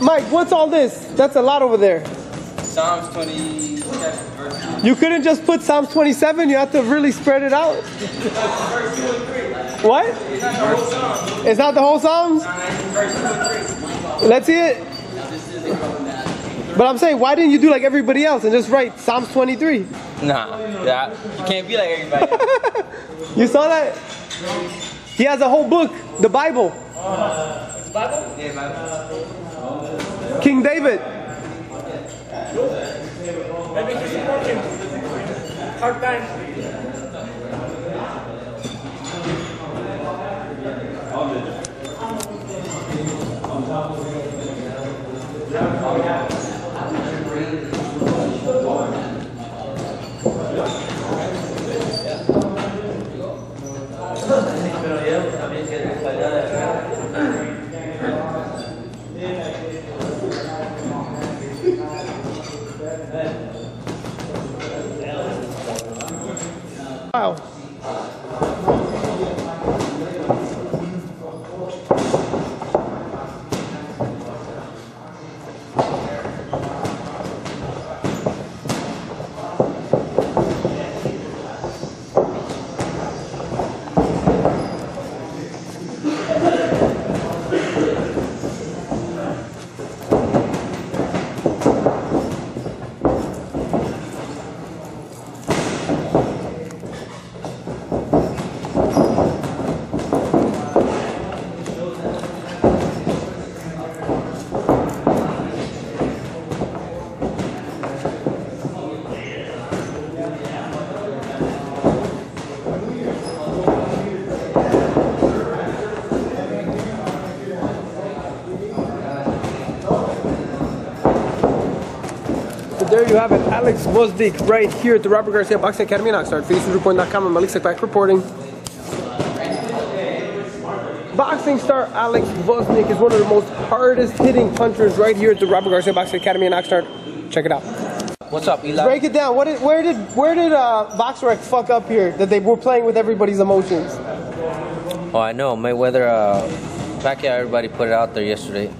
Mike, what's all this? That's a lot over there. Psalms 27, You couldn't just put Psalms 27, you have to really spread it out. What? It's not the whole Psalms? Let's see it. But I'm saying, why didn't you do like everybody else and just write Psalms 23? Nah, yeah, you can't be like everybody. You saw that? He has a whole book, the Bible. yeah, Bible. King David. Maybe he's working part time. Wow. There you have it, Alex Gvozdyk right here at the Robert Garcia Boxing Academy in Oxnard. FaceReport.com and Malik back reporting. Boxing star Alex Gvozdyk is one of the most hardest hitting punchers right here at the Robert Garcia Boxing Academy in Oxnard. Check it out. What's up, Elie? Break it down. What did, where did where did uh, BoxRec fuck up here that they were playing with everybody's emotions? Oh, I know. Mayweather, uh, Pacquiao, everybody put it out there yesterday.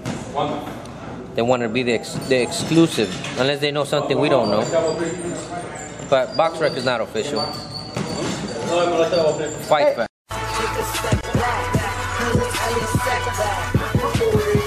They want to be the, ex- the exclusive, unless they know something we don't know. But BoxRec is not official. Fight Fact.